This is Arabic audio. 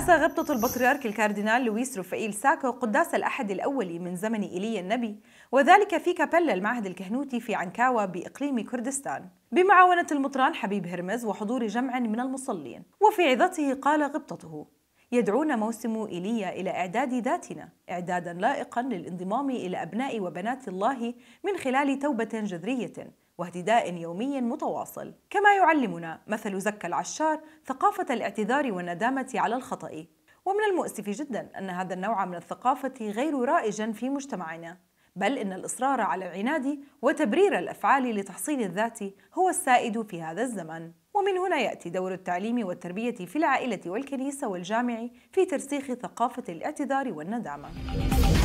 رأس غبطة البطريرك الكاردينال لويس رفائيل ساكو قداس الأحد الأول من زمن إيليا النبي وذلك في كابيلا المعهد الكهنوتي في عنكاوة بإقليم كردستان. بمعاونة المطران حبيب هرمز وحضور جمع من المصلين. وفي عظته قال غبطته يدعونا موسم إيليا إلى إعداد ذاتنا إعدادا لائقا للانضمام إلى أبناء وبنات الله من خلال توبة جذرية واهتداء يومي متواصل. كما يعلمنا مثل زكى العشار ثقافة الاعتذار والندامة على الخطأ. ومن المؤسف جدا أن هذا النوع من الثقافة غير رائج في مجتمعنا. بل إن الإصرار على العناد وتبرير الأفعال لتحصيل الذات هو السائد في هذا الزمن. ومن هنا يأتي دور التعليم والتربية في العائلة والكنيسة والجامع في ترسيخ ثقافة الاعتذار والندامة.